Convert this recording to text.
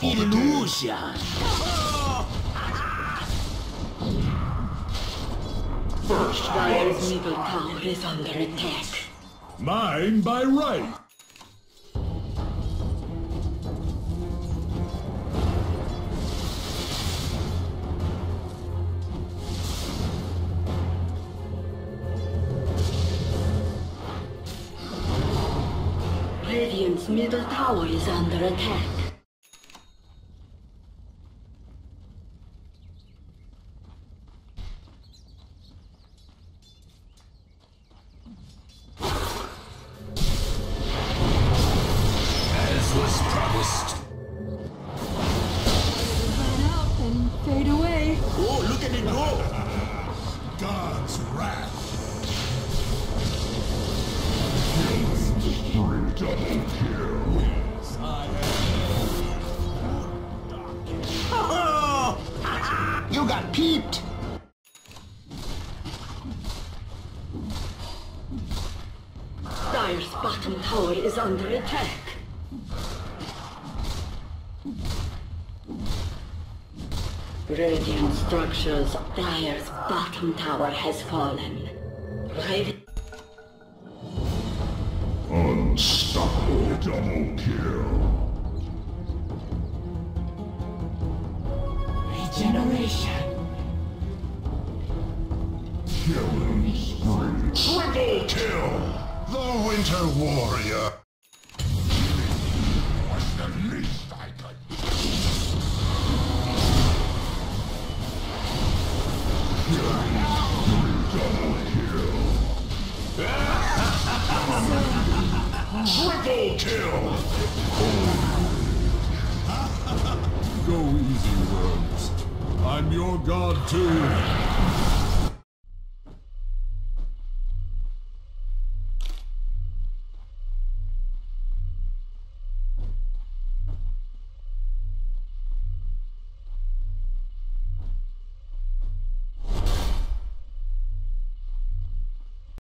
Revenge for the. Illusion. First Dire's middle tower is under attack. Mine by right. Radiant's middle tower is under attack. Look at it go! God's wrath. Double kill. You got peeped! Dire's bottom tower is under attack. Radiant structures. Dire's bottom tower has fallen. Radi- Unstoppable double kill. Regeneration. Killing spree. Triple kill. The Winter Warrior. Was the least I could. Triple kill. Go easy, worms. I'm your god too.